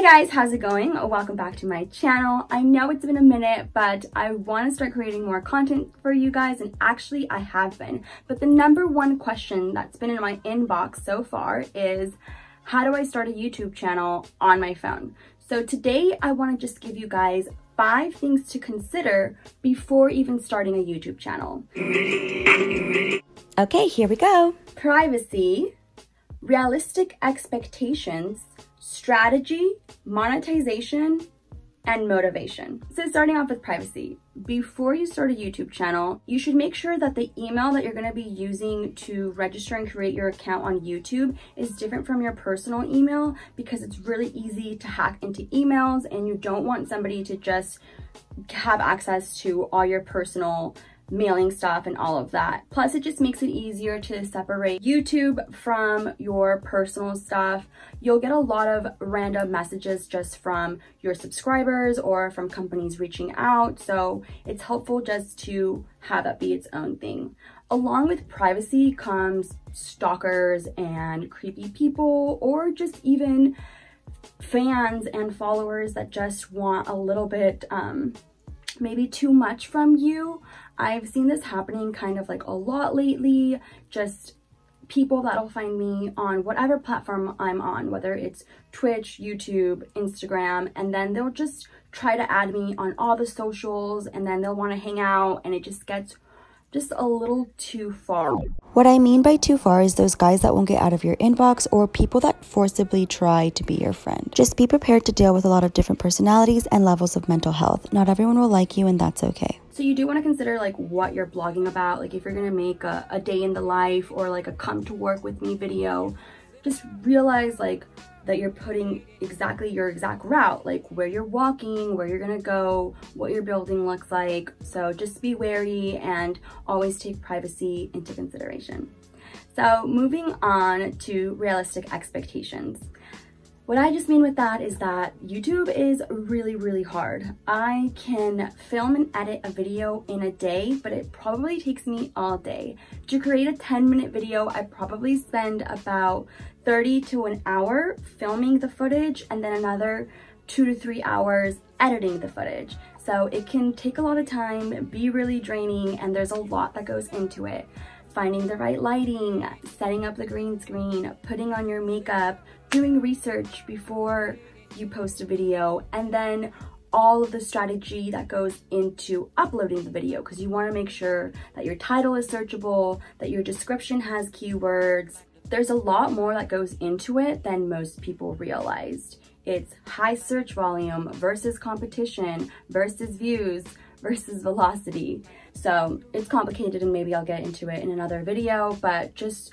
Hey guys, how's it going? Welcome back to my channel. I know it's been a minute, but I want to start creating more content for you guys, and actually I have been. But the number one question that's been in my inbox so far is, how do I start a YouTube channel on my phone? So today I want to just give you guys five things to consider before even starting a YouTube channel. Okay, here we go. Privacy, realistic expectations, strategy, monetization, and motivation. So starting off with privacy, before you start a YouTube channel, you should make sure that the email that you're gonna be using to register and create your account on YouTube is different from your personal email because it's really easy to hack into emails and you don't want somebody to just have access to all your personal mailing stuff and all of that. Plus it just makes it easier to separate YouTube from your personal stuff. You'll get a lot of random messages just from your subscribers or from companies reaching out. So it's helpful just to have that be its own thing. Along with privacy comes stalkers and creepy people or just even fans and followers that just want a little bit um, maybe too much from you. I've seen this happening kind of like a lot lately, just people that'll find me on whatever platform I'm on, whether it's Twitch, YouTube, Instagram, and then they'll just try to add me on all the socials and then they'll want to hang out and it just gets just a little too far. What I mean by too far is those guys that won't get out of your inbox or people that forcibly try to be your friend. Just be prepared to deal with a lot of different personalities and levels of mental health. Not everyone will like you and that's okay. So you do want to consider like what you're blogging about. Like if you're going to make a, a day in the life or like a come to work with me video, just realize like that you're putting exactly your exact route, like where you're walking, where you're gonna go, what your building looks like. So just be wary and always take privacy into consideration. So moving on to realistic expectations. What I just mean with that is that YouTube is really, really hard. I can film and edit a video in a day, but it probably takes me all day. To create a 10 minute video, I probably spend about 30 to an hour filming the footage and then another two to three hours editing the footage. So it can take a lot of time, be really draining, and there's a lot that goes into it finding the right lighting, setting up the green screen, putting on your makeup, doing research before you post a video, and then all of the strategy that goes into uploading the video because you want to make sure that your title is searchable, that your description has keywords. There's a lot more that goes into it than most people realized. It's high search volume versus competition versus views versus velocity. So it's complicated and maybe I'll get into it in another video, but just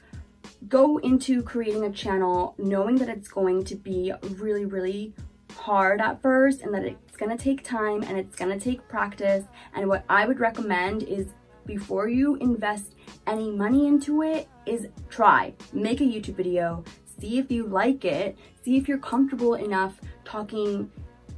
go into creating a channel knowing that it's going to be really, really hard at first and that it's gonna take time and it's gonna take practice. And what I would recommend is before you invest any money into it is try, make a YouTube video, see if you like it, see if you're comfortable enough talking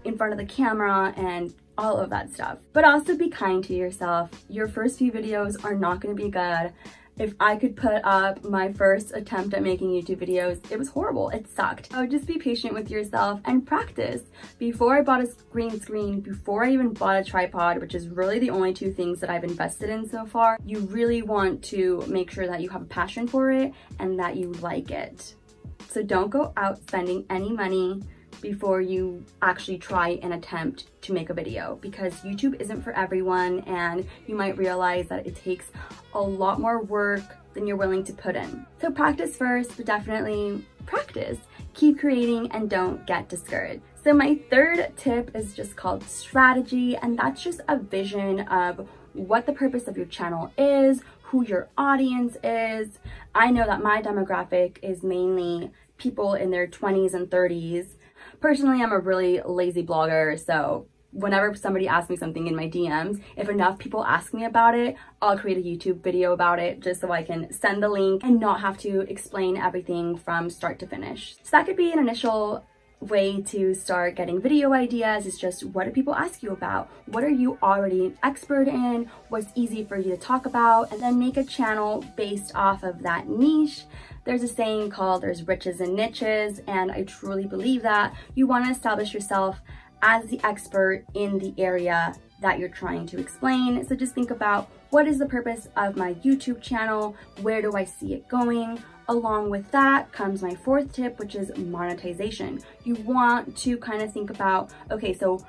in front of the camera and all of that stuff. But also be kind to yourself. Your first few videos are not gonna be good. If I could put up my first attempt at making YouTube videos, it was horrible, it sucked. So just be patient with yourself and practice. Before I bought a green screen, before I even bought a tripod, which is really the only two things that I've invested in so far, you really want to make sure that you have a passion for it and that you like it. So don't go out spending any money before you actually try and attempt to make a video because YouTube isn't for everyone and you might realize that it takes a lot more work than you're willing to put in. So practice first, but definitely practice. Keep creating and don't get discouraged. So my third tip is just called strategy and that's just a vision of what the purpose of your channel is, who your audience is. I know that my demographic is mainly people in their 20s and 30s Personally, I'm a really lazy blogger, so whenever somebody asks me something in my DMs, if enough people ask me about it, I'll create a YouTube video about it just so I can send the link and not have to explain everything from start to finish. So that could be an initial way to start getting video ideas is just what do people ask you about? What are you already an expert in? What's easy for you to talk about? And then make a channel based off of that niche there's a saying called there's riches and niches, and I truly believe that you want to establish yourself as the expert in the area that you're trying to explain. So just think about what is the purpose of my YouTube channel? Where do I see it going? Along with that comes my fourth tip, which is monetization. You want to kind of think about, okay, so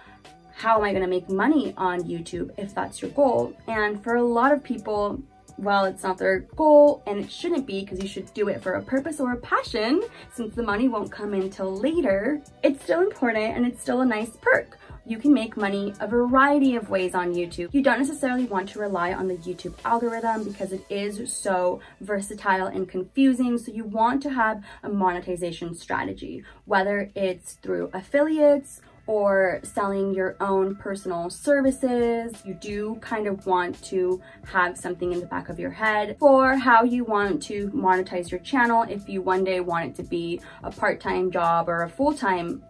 how am I gonna make money on YouTube if that's your goal? And for a lot of people, well, it's not their goal and it shouldn't be because you should do it for a purpose or a passion since the money won't come until later. It's still important and it's still a nice perk. You can make money a variety of ways on YouTube. You don't necessarily want to rely on the YouTube algorithm because it is so versatile and confusing. So you want to have a monetization strategy, whether it's through affiliates or selling your own personal services. You do kind of want to have something in the back of your head for how you want to monetize your channel if you one day want it to be a part-time job or a full-time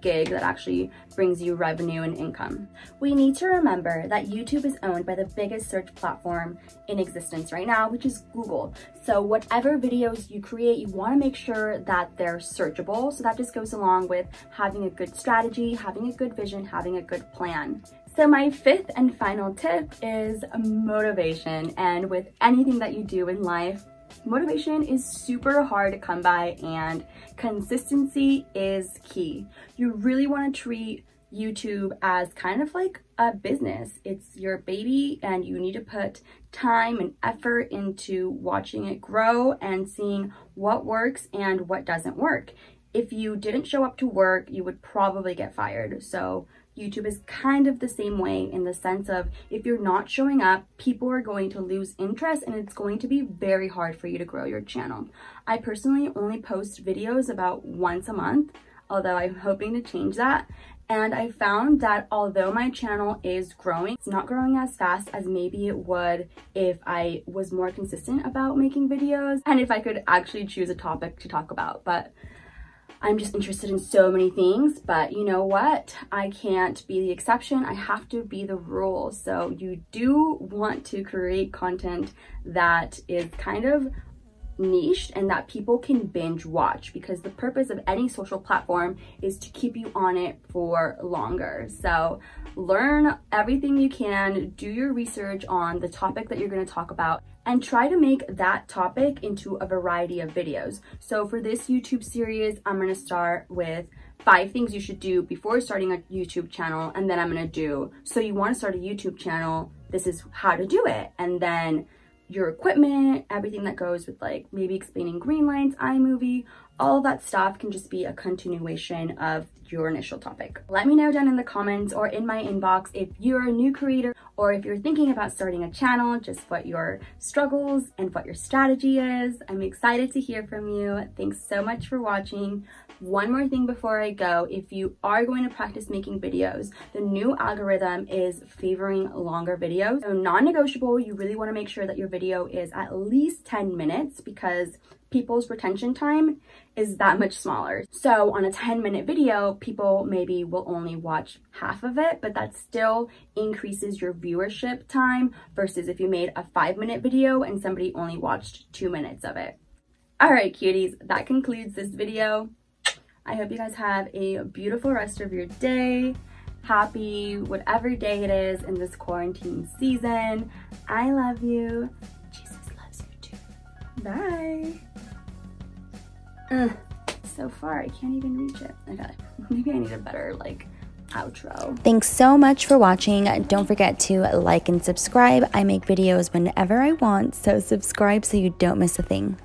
gig that actually brings you revenue and income. We need to remember that YouTube is owned by the biggest search platform in existence right now, which is Google. So whatever videos you create, you wanna make sure that they're searchable. So that just goes along with having a good strategy, having a good vision, having a good plan. So my fifth and final tip is motivation. And with anything that you do in life, motivation is super hard to come by and consistency is key. You really want to treat YouTube as kind of like a business. It's your baby and you need to put time and effort into watching it grow and seeing what works and what doesn't work. If you didn't show up to work, you would probably get fired. So YouTube is kind of the same way in the sense of if you're not showing up, people are going to lose interest and it's going to be very hard for you to grow your channel. I personally only post videos about once a month, although I'm hoping to change that. And I found that although my channel is growing, it's not growing as fast as maybe it would if I was more consistent about making videos and if I could actually choose a topic to talk about. But I'm just interested in so many things, but you know what? I can't be the exception. I have to be the rule. So you do want to create content that is kind of niched and that people can binge watch because the purpose of any social platform is to keep you on it for longer. So learn everything you can, do your research on the topic that you're going to talk about and try to make that topic into a variety of videos. So for this YouTube series, I'm gonna start with five things you should do before starting a YouTube channel, and then I'm gonna do, so you wanna start a YouTube channel, this is how to do it. And then your equipment, everything that goes with like maybe explaining Greenlights, iMovie, all that stuff can just be a continuation of your initial topic. Let me know down in the comments or in my inbox if you're a new creator or if you're thinking about starting a channel, just what your struggles and what your strategy is. I'm excited to hear from you. Thanks so much for watching. One more thing before I go, if you are going to practice making videos, the new algorithm is favoring longer videos. So non-negotiable, you really wanna make sure that your video is at least 10 minutes because people's retention time is that much smaller. So on a 10 minute video, people maybe will only watch half of it, but that still increases your viewership time versus if you made a five minute video and somebody only watched two minutes of it. All right, cuties, that concludes this video. I hope you guys have a beautiful rest of your day. Happy whatever day it is in this quarantine season. I love you. Jesus loves you too. Bye. Ugh, so far, I can't even reach it. Okay, maybe I need a better, like, outro. Thanks so much for watching. Don't forget to like and subscribe. I make videos whenever I want, so subscribe so you don't miss a thing.